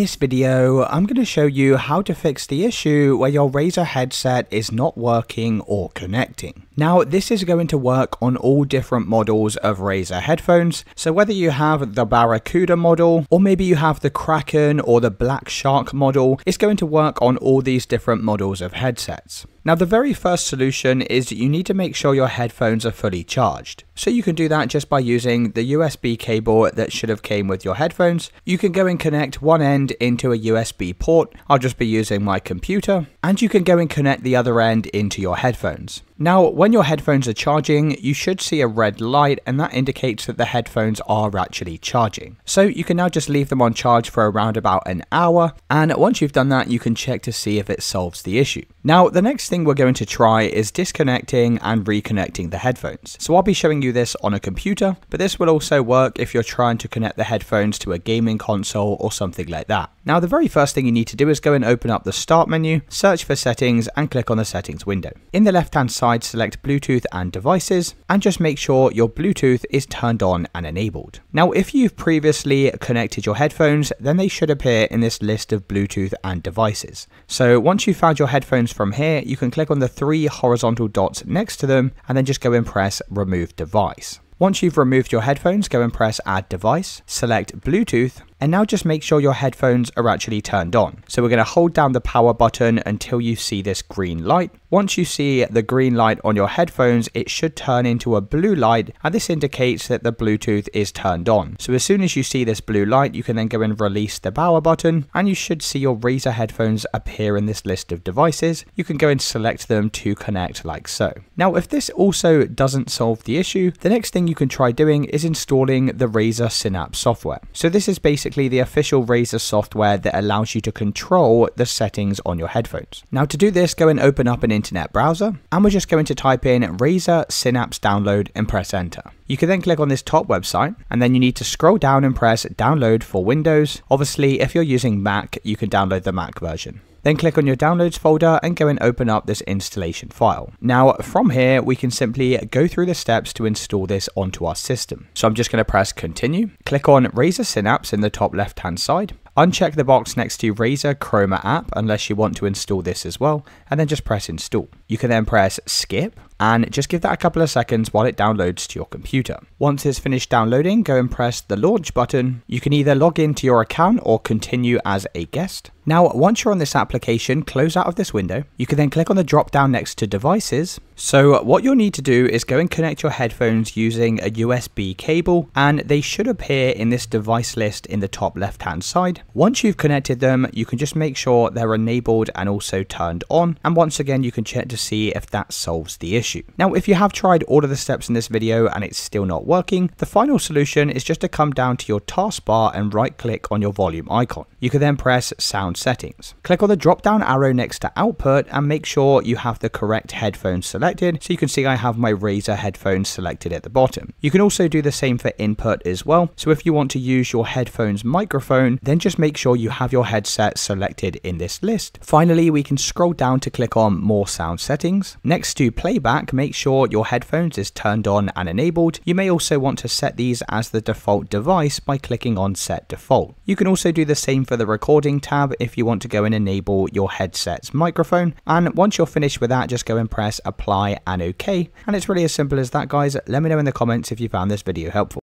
this video, I'm going to show you how to fix the issue where your Razer headset is not working or connecting. Now, this is going to work on all different models of Razer headphones, so whether you have the Barracuda model, or maybe you have the Kraken or the Black Shark model, it's going to work on all these different models of headsets. Now the very first solution is that you need to make sure your headphones are fully charged. So you can do that just by using the USB cable that should have came with your headphones. You can go and connect one end into a USB port. I'll just be using my computer. And you can go and connect the other end into your headphones. Now, when your headphones are charging, you should see a red light and that indicates that the headphones are actually charging. So you can now just leave them on charge for around about an hour. And once you've done that, you can check to see if it solves the issue. Now, the next thing we're going to try is disconnecting and reconnecting the headphones. So I'll be showing you this on a computer, but this will also work if you're trying to connect the headphones to a gaming console or something like that. Now, the very first thing you need to do is go and open up the start menu, search for settings and click on the settings window. In the left hand side, select Bluetooth and devices and just make sure your Bluetooth is turned on and enabled. Now, if you've previously connected your headphones, then they should appear in this list of Bluetooth and devices. So once you've found your headphones from here, you can click on the three horizontal dots next to them and then just go and press remove device. Once you've removed your headphones, go and press add device, select Bluetooth, and now just make sure your headphones are actually turned on. So we're going to hold down the power button until you see this green light. Once you see the green light on your headphones, it should turn into a blue light and this indicates that the Bluetooth is turned on. So as soon as you see this blue light, you can then go and release the power button and you should see your Razer headphones appear in this list of devices. You can go and select them to connect like so. Now, if this also doesn't solve the issue, the next thing you can try doing is installing the Razer Synapse software. So this is basically the official Razer software that allows you to control the settings on your headphones. Now to do this, go and open up an internet browser, and we're just going to type in Razer Synapse download and press enter. You can then click on this top website, and then you need to scroll down and press download for Windows. Obviously, if you're using Mac, you can download the Mac version. Then click on your downloads folder and go and open up this installation file. Now from here, we can simply go through the steps to install this onto our system. So I'm just going to press continue, click on Razer Synapse in the top left hand side, Uncheck the box next to Razer Chroma app unless you want to install this as well, and then just press install. You can then press skip and just give that a couple of seconds while it downloads to your computer. Once it's finished downloading, go and press the launch button. You can either log into your account or continue as a guest. Now, once you're on this application, close out of this window. You can then click on the drop down next to devices. So what you'll need to do is go and connect your headphones using a USB cable and they should appear in this device list in the top left hand side. Once you've connected them, you can just make sure they're enabled and also turned on. And once again, you can check to see if that solves the issue issue. Now, if you have tried all of the steps in this video and it's still not working, the final solution is just to come down to your taskbar and right click on your volume icon. You can then press sound settings. Click on the drop down arrow next to output and make sure you have the correct headphones selected. So you can see I have my Razer headphones selected at the bottom. You can also do the same for input as well. So if you want to use your headphones microphone, then just make sure you have your headset selected in this list. Finally, we can scroll down to click on more sound settings. Next to playback, make sure your headphones is turned on and enabled. You may also want to set these as the default device by clicking on set default. You can also do the same for the recording tab if you want to go and enable your headset's microphone. And once you're finished with that, just go and press apply and OK. And it's really as simple as that guys. Let me know in the comments if you found this video helpful.